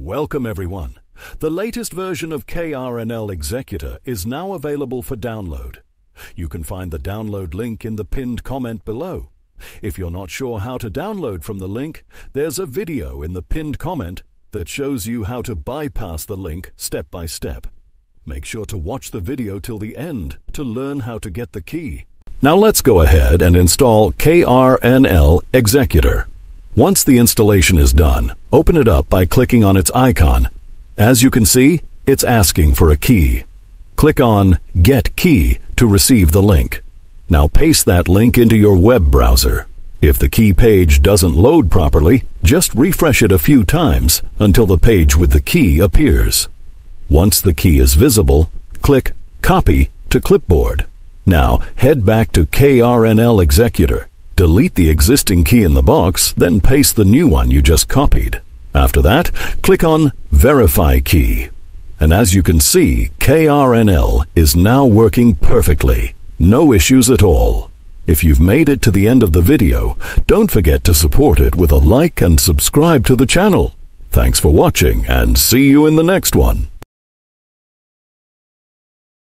Welcome everyone. The latest version of KRNL Executor is now available for download. You can find the download link in the pinned comment below. If you're not sure how to download from the link, there's a video in the pinned comment that shows you how to bypass the link step by step. Make sure to watch the video till the end to learn how to get the key. Now let's go ahead and install KRNL Executor. Once the installation is done, open it up by clicking on its icon. As you can see, it's asking for a key. Click on Get Key to receive the link. Now paste that link into your web browser. If the key page doesn't load properly, just refresh it a few times until the page with the key appears. Once the key is visible, click Copy to Clipboard. Now head back to KRNL Executor Delete the existing key in the box, then paste the new one you just copied. After that, click on Verify Key. And as you can see, KRNL is now working perfectly. No issues at all. If you've made it to the end of the video, don't forget to support it with a like and subscribe to the channel. Thanks for watching and see you in the next one.